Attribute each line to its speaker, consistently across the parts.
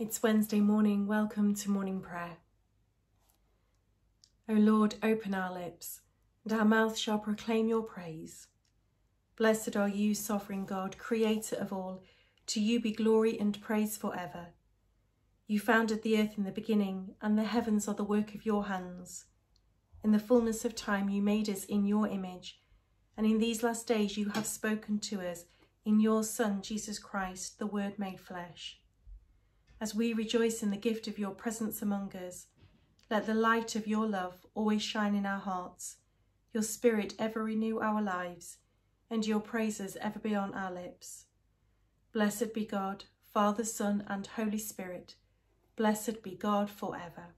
Speaker 1: It's Wednesday morning. Welcome to morning prayer. O Lord, open our lips, and our mouth shall proclaim your praise. Blessed are you, sovereign God, creator of all. To you be glory and praise forever. You founded the earth in the beginning, and the heavens are the work of your hands. In the fullness of time, you made us in your image, and in these last days, you have spoken to us in your Son, Jesus Christ, the Word made flesh as we rejoice in the gift of your presence among us. Let the light of your love always shine in our hearts, your spirit ever renew our lives, and your praises ever be on our lips. Blessed be God, Father, Son, and Holy Spirit. Blessed be God forever.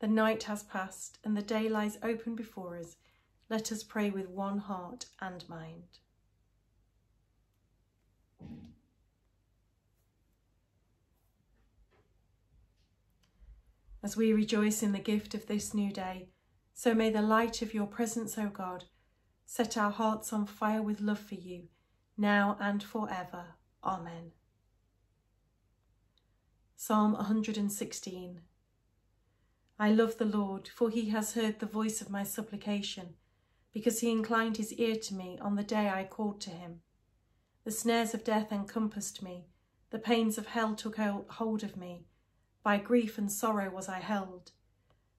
Speaker 1: The night has passed, and the day lies open before us. Let us pray with one heart and mind. As we rejoice in the gift of this new day, so may the light of your presence, O God, set our hearts on fire with love for you, now and forever. Amen. Psalm 116 I love the Lord, for he has heard the voice of my supplication, because he inclined his ear to me on the day I called to him. The snares of death encompassed me, the pains of hell took hold of me. By grief and sorrow was I held.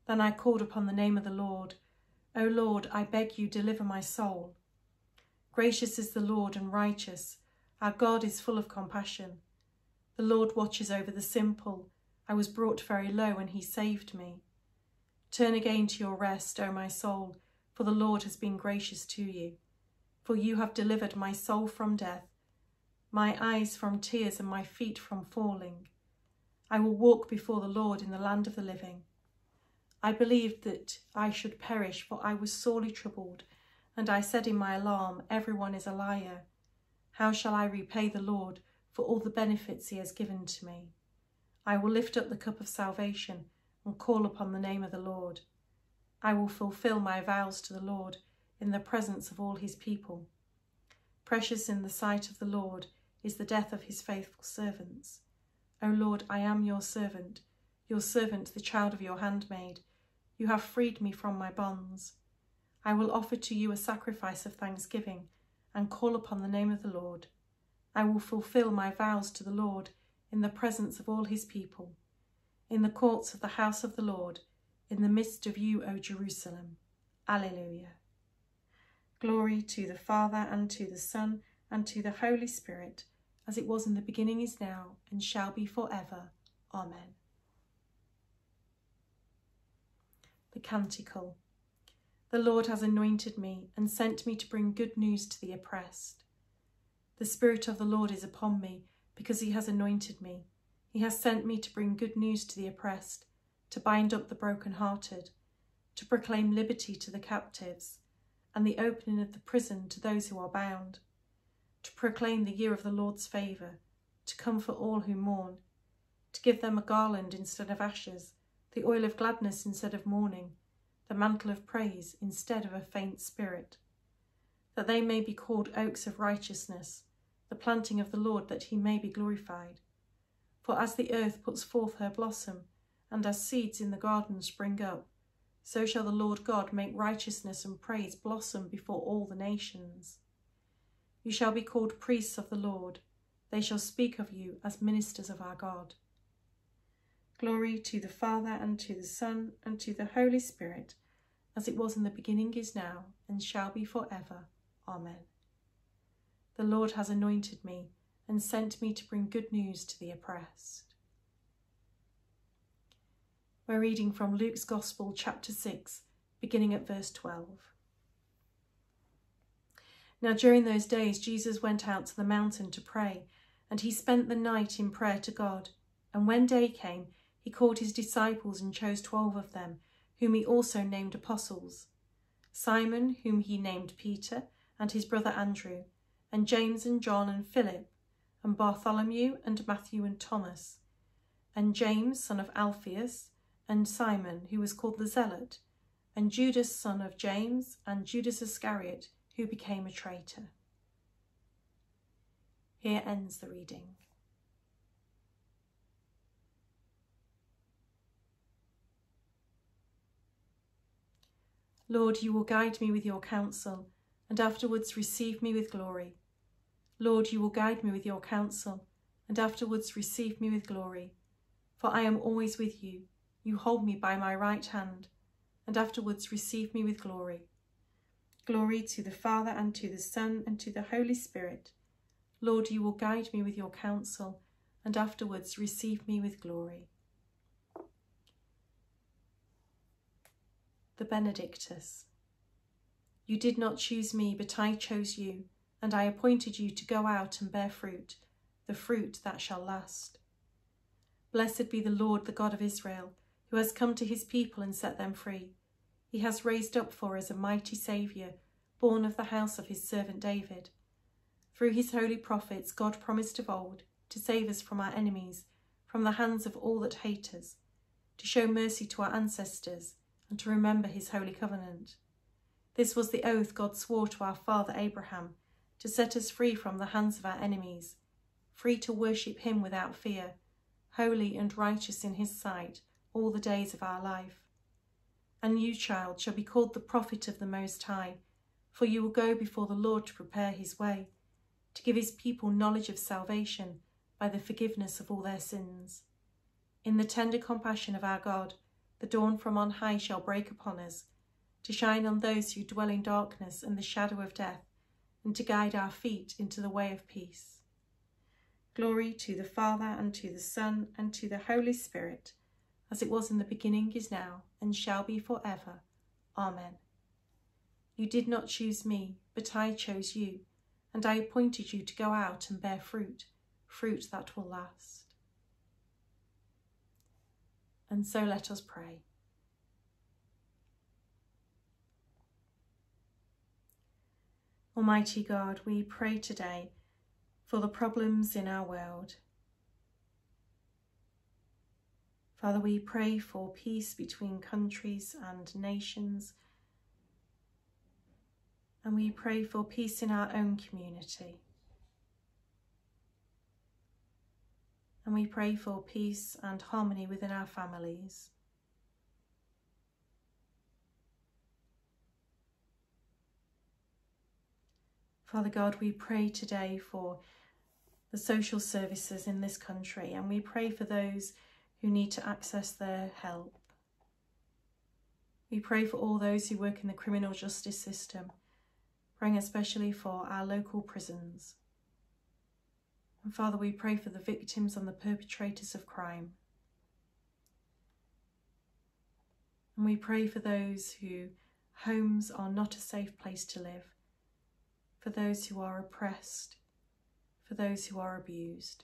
Speaker 1: Then I called upon the name of the Lord. O Lord, I beg you, deliver my soul. Gracious is the Lord and righteous. Our God is full of compassion. The Lord watches over the simple. I was brought very low and he saved me. Turn again to your rest, O my soul, for the Lord has been gracious to you. For you have delivered my soul from death, my eyes from tears and my feet from falling. I will walk before the Lord in the land of the living. I believed that I should perish, for I was sorely troubled, and I said in my alarm, Everyone is a liar. How shall I repay the Lord for all the benefits he has given to me? I will lift up the cup of salvation and call upon the name of the Lord. I will fulfill my vows to the Lord in the presence of all his people. Precious in the sight of the Lord is the death of his faithful servants. O Lord, I am your servant, your servant, the child of your handmaid. You have freed me from my bonds. I will offer to you a sacrifice of thanksgiving and call upon the name of the Lord. I will fulfill my vows to the Lord in the presence of all his people, in the courts of the house of the Lord, in the midst of you, O Jerusalem. Alleluia. Glory to the Father, and to the Son, and to the Holy Spirit, as it was in the beginning is now, and shall be for ever. Amen. The Canticle The Lord has anointed me and sent me to bring good news to the oppressed. The Spirit of the Lord is upon me, because he has anointed me. He has sent me to bring good news to the oppressed, to bind up the broken-hearted, to proclaim liberty to the captives, and the opening of the prison to those who are bound to proclaim the year of the Lord's favour, to comfort all who mourn, to give them a garland instead of ashes, the oil of gladness instead of mourning, the mantle of praise instead of a faint spirit, that they may be called oaks of righteousness, the planting of the Lord, that he may be glorified. For as the earth puts forth her blossom, and as seeds in the garden spring up, so shall the Lord God make righteousness and praise blossom before all the nations. You shall be called priests of the Lord. They shall speak of you as ministers of our God. Glory to the Father, and to the Son, and to the Holy Spirit, as it was in the beginning, is now, and shall be for ever. Amen. The Lord has anointed me, and sent me to bring good news to the oppressed. We're reading from Luke's Gospel, chapter 6, beginning at verse 12. Now during those days Jesus went out to the mountain to pray, and he spent the night in prayer to God. And when day came, he called his disciples and chose twelve of them, whom he also named apostles. Simon, whom he named Peter, and his brother Andrew, and James and John and Philip, and Bartholomew and Matthew and Thomas, and James, son of Alphaeus, and Simon, who was called the Zealot, and Judas, son of James, and Judas Iscariot, who became a traitor. Here ends the reading. Lord, you will guide me with your counsel, and afterwards receive me with glory. Lord, you will guide me with your counsel, and afterwards receive me with glory. For I am always with you, you hold me by my right hand, and afterwards receive me with glory. Glory to the Father, and to the Son, and to the Holy Spirit. Lord, you will guide me with your counsel, and afterwards receive me with glory. The Benedictus. You did not choose me, but I chose you, and I appointed you to go out and bear fruit, the fruit that shall last. Blessed be the Lord, the God of Israel, who has come to his people and set them free. He has raised up for us a mighty Saviour, born of the house of his servant David. Through his holy prophets, God promised of old to save us from our enemies, from the hands of all that hate us, to show mercy to our ancestors, and to remember his holy covenant. This was the oath God swore to our father Abraham, to set us free from the hands of our enemies, free to worship him without fear, holy and righteous in his sight all the days of our life. And you, child, shall be called the prophet of the Most High, for you will go before the Lord to prepare his way, to give his people knowledge of salvation by the forgiveness of all their sins. In the tender compassion of our God, the dawn from on high shall break upon us, to shine on those who dwell in darkness and the shadow of death, and to guide our feet into the way of peace. Glory to the Father, and to the Son, and to the Holy Spirit, as it was in the beginning, is now, and shall be for ever. Amen. You did not choose me, but I chose you, and I appointed you to go out and bear fruit, fruit that will last. And so let us pray. Almighty God, we pray today for the problems in our world. Father, we pray for peace between countries and nations. And we pray for peace in our own community. and we pray for peace and harmony within our families. Father God, we pray today for the social services in this country and we pray for those who need to access their help. We pray for all those who work in the criminal justice system, praying especially for our local prisons. And Father, we pray for the victims and the perpetrators of crime. And we pray for those who homes are not a safe place to live, for those who are oppressed, for those who are abused.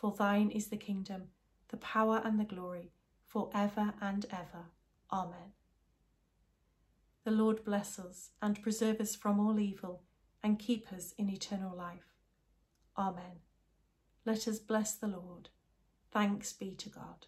Speaker 1: For thine is the kingdom, the power, and the glory, for ever and ever. Amen. The Lord bless us and preserve us from all evil and keep us in eternal life. Amen. Let us bless the Lord. Thanks be to God.